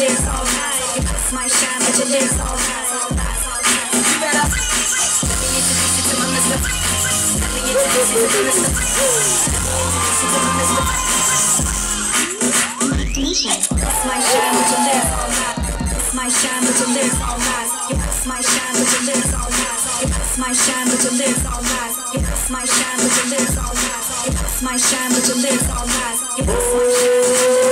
My shine, but your lips all night. My shine, but your lips all night. My shine, but your lips all night. My shine, but your lips all night. My shine, but your lips all night. My shine, but your lips all night. My shine, but your lips all night. All night.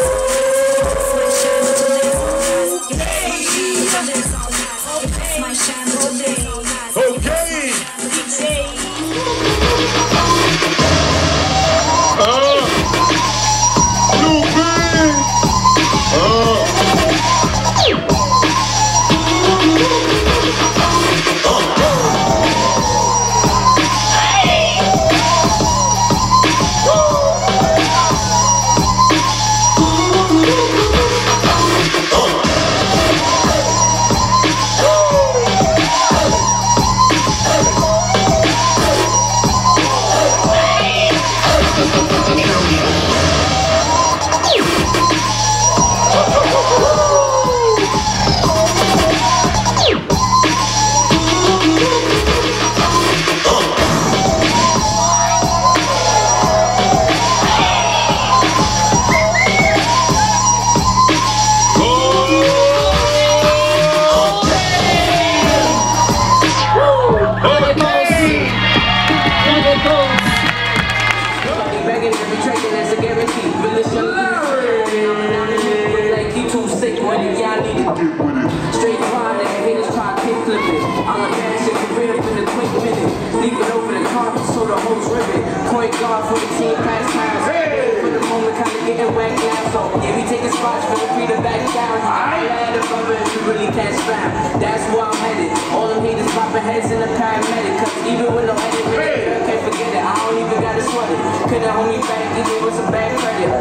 hard for the past times. Hey. For the moment, kinda getting whacked now. So if we take a spot, feel free to back down. I'm glad above it if you really catch fire. That's where I'm headed. All them haters popping heads in the paramedic. Cause even with no edit, man, I can't forget it. I don't even got a sweat it. Couldn't hold me back, you gave us a bad credit.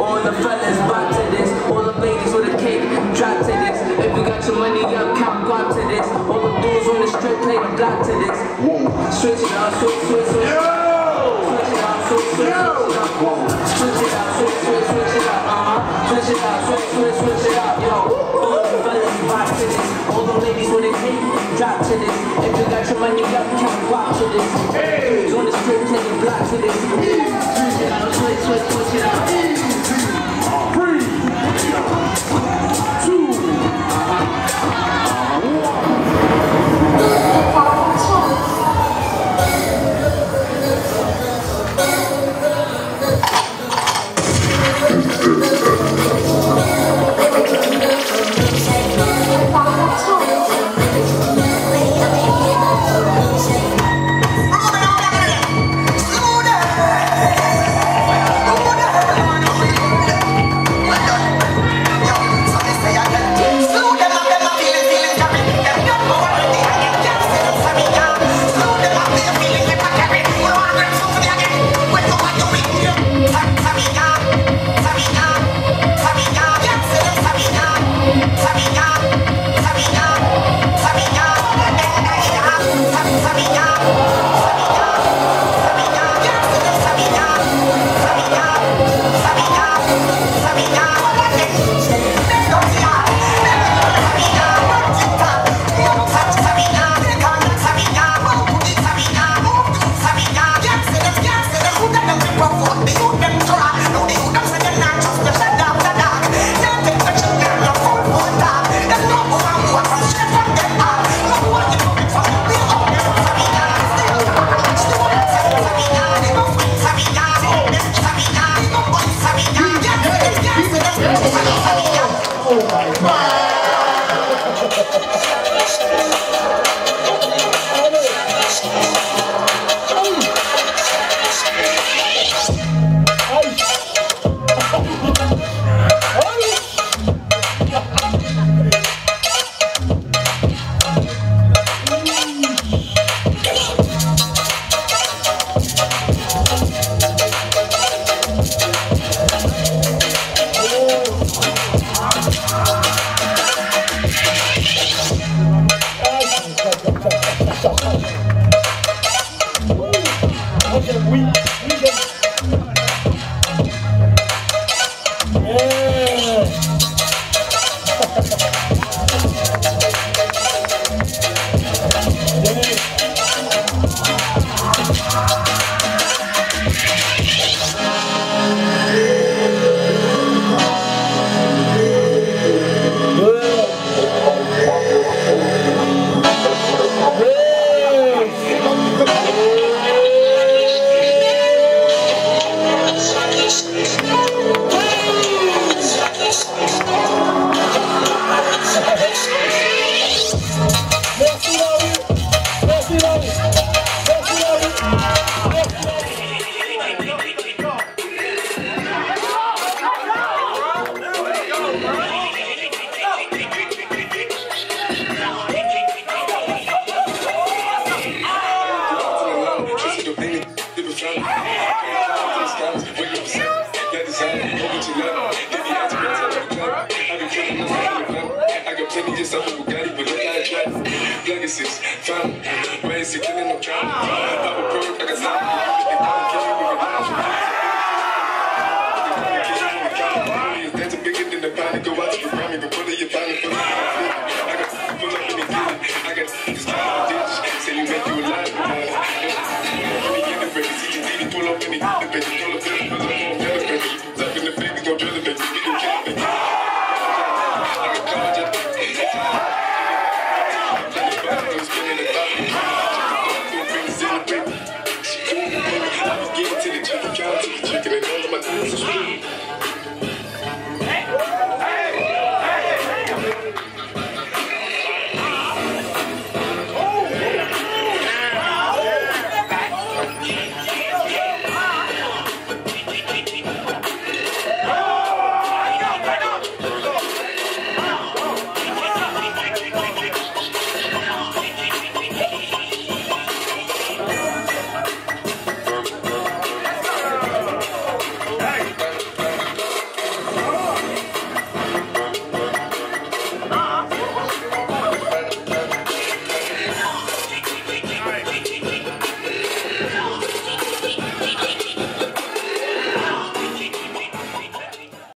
All the fellas bought to this. All the ladies with a cake drop to this. If you got your money up, count guard to this. All the dudes on the strip play the block to this. Switch it up, switch, switch, switch. Yeah. Switch it up, switch, switch, switch it up. Yo, fellas, rock to this. All the ladies they hate, drop to this. If you got your money up, count rock to this. Hey. On the strip, take a block to this. Switch it up, switch, switch, switch it up. Pull up in the